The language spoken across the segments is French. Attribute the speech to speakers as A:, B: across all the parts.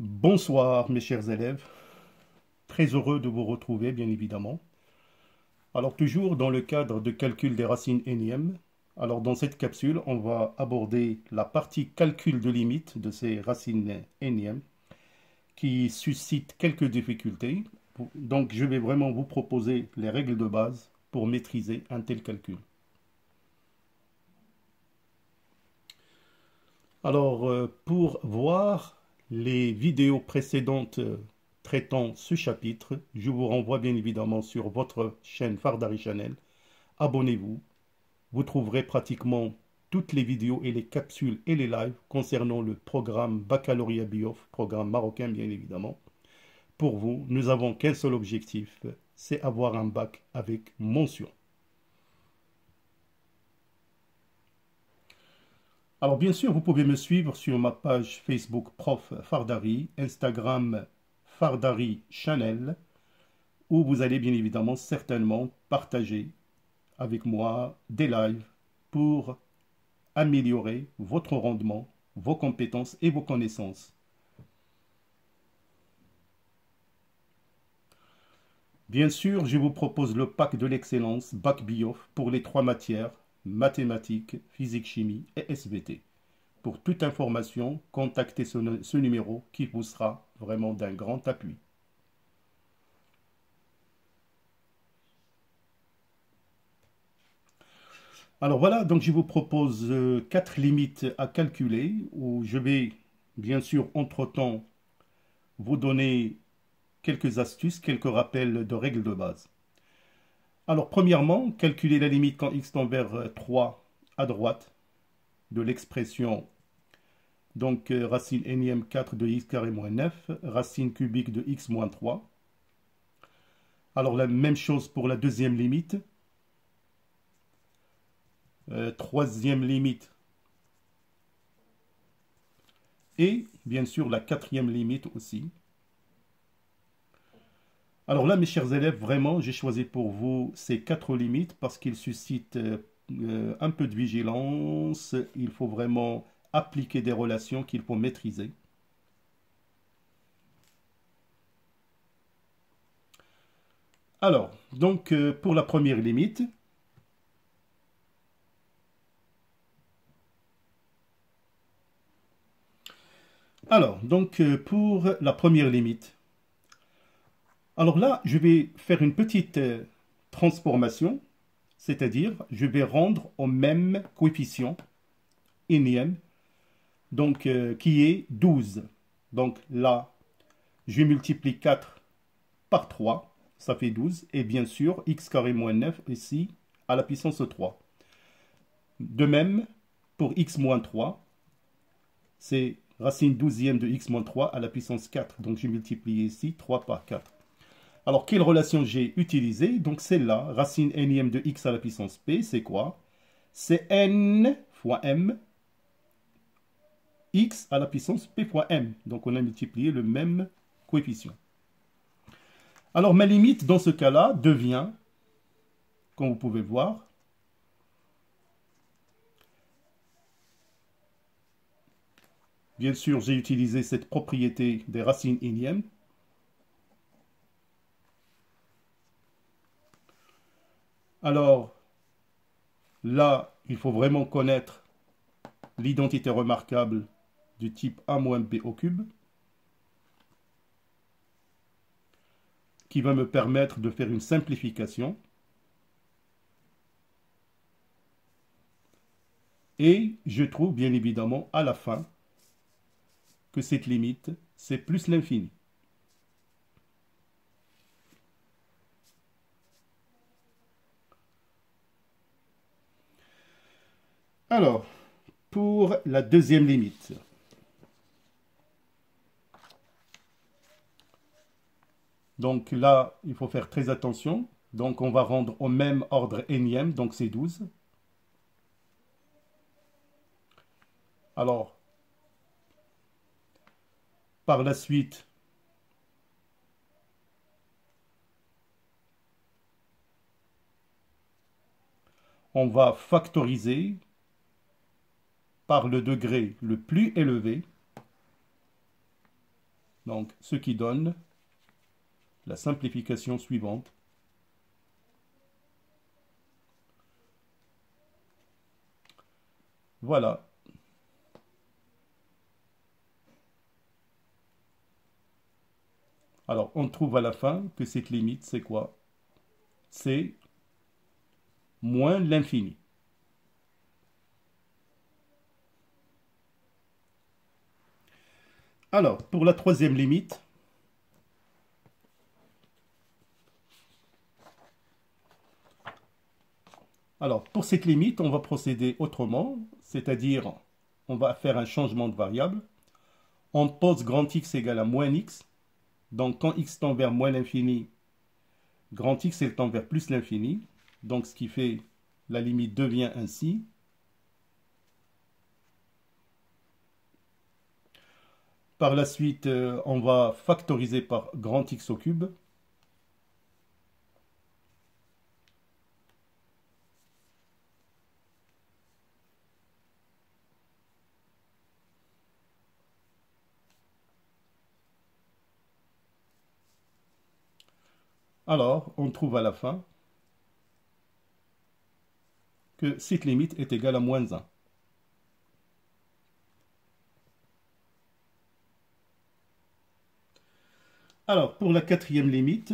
A: Bonsoir mes chers élèves, très heureux de vous retrouver bien évidemment. Alors toujours dans le cadre de calcul des racines énièmes, alors dans cette capsule on va aborder la partie calcul de limite de ces racines énièmes qui suscite quelques difficultés. Donc je vais vraiment vous proposer les règles de base pour maîtriser un tel calcul. Alors euh, pour voir les vidéos précédentes euh, traitant ce chapitre, je vous renvoie bien évidemment sur votre chaîne Fardari Channel. Abonnez-vous. Vous trouverez pratiquement toutes les vidéos et les capsules et les lives concernant le programme Baccalauréat Biof, programme marocain bien évidemment. Pour vous, nous n'avons qu'un seul objectif, c'est avoir un bac avec mention. Alors bien sûr, vous pouvez me suivre sur ma page Facebook Prof Fardari, Instagram Fardari Channel, où vous allez bien évidemment certainement partager avec moi des lives pour améliorer votre rendement, vos compétences et vos connaissances. Bien sûr, je vous propose le pack de l'excellence Bac Biof pour les trois matières mathématiques, physique-chimie et SVT. Pour toute information, contactez ce, numéro qui vous sera vraiment d'un grand appui. Alors voilà, donc je vous propose euh, quatre limites à calculer où je vais bien sûr entre-temps vous donner quelques astuces, quelques rappels de règles de base. Alors, premièrement, calculer la limite quand x tend vers 3 à droite de l'expression donc euh, racine énième 4 de x carré moins 9, racine cubique de x moins 3. Alors la même chose pour la deuxième limite. Euh, troisième limite. Et bien sûr la quatrième limite aussi. Alors là, mes chers élèves, vraiment, j'ai choisi pour vous ces quatre limites parce qu'ils suscitent euh, un peu de vigilance. Il faut vraiment appliquer des relations qu'il faut maîtriser. Alors, donc euh, pour la première limite, alors, donc euh, pour la première limite, alors là, je vais faire une petite euh, transformation, c'est-à-dire je vais rendre au même coefficient énième, donc euh, qui est 12. Donc là, je multiplie 4 par 3, ça fait 12, et bien sûr, x carré moins 9 ici, à la puissance 3. De même, pour x moins 3, c'est racine douzième de x moins 3 à la puissance 4. Donc je multiplie ici 3 par 4. Alors, quelle relation j'ai utilisée? Donc, celle-là, racine énième de x à la puissance p, c'est quoi? C'est n fois m, x à la puissance p fois m. Donc, on a multiplié le même coefficient. Alors, ma limite, dans ce cas-là, devient, comme vous pouvez voir, Bien sûr, j'ai utilisé cette propriété des racines énièmes. Alors, là, il faut vraiment connaître l'identité remarquable du type A moins B au cube, qui va me permettre de faire une simplification. Et je trouve bien évidemment à la fin que cette limite, c'est plus l'infini. Alors, pour la deuxième limite. Donc là, il faut faire très attention. Donc on va rendre au même ordre énième, donc c'est 12. Alors, par la suite, on va factoriser par le degré le plus élevé. Donc, ce qui donne la simplification suivante. Voilà. Alors, on trouve à la fin que cette limite, c'est quoi? C'est moins l'infini. Alors, pour la troisième limite, alors pour cette limite, on va procéder autrement, c'est-à-dire on va faire un changement de variable. On pose grand X égale à moins X. Donc quand X tend vers moins l'infini, grand X tend vers plus l'infini. Donc ce qui fait la limite devient ainsi Par la suite, euh, on va factoriser par grand X au cube. Alors, on trouve à la fin que cette limite est égale à moins 1. Alors, pour la quatrième limite,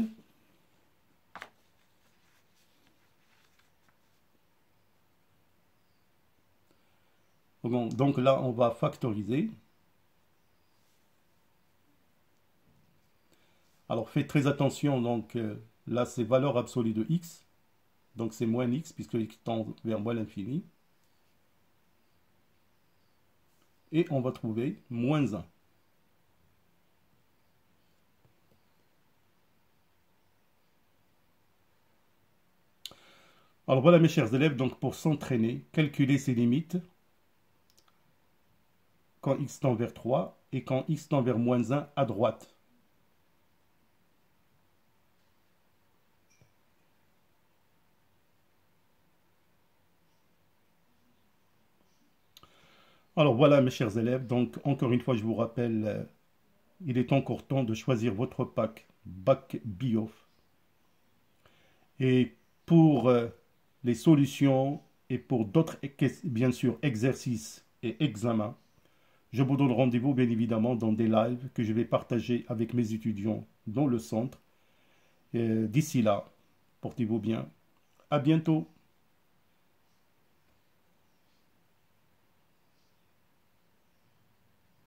A: donc là, on va factoriser. Alors, faites très attention, donc euh, là, c'est valeur absolue de x. Donc, c'est moins x, puisque x tend vers moins l'infini. Et on va trouver moins 1. Alors voilà mes chers élèves, donc pour s'entraîner, calculer ces limites quand x tend vers 3 et quand x tend vers moins 1 à droite. Alors voilà mes chers élèves, donc encore une fois je vous rappelle, euh, il est encore temps de choisir votre pack, bac BIOF. Et pour euh, les solutions et pour d'autres, bien sûr, exercices et examens. Je vous donne rendez-vous, bien évidemment, dans des lives que je vais partager avec mes étudiants dans le centre. D'ici là, portez-vous bien. À bientôt.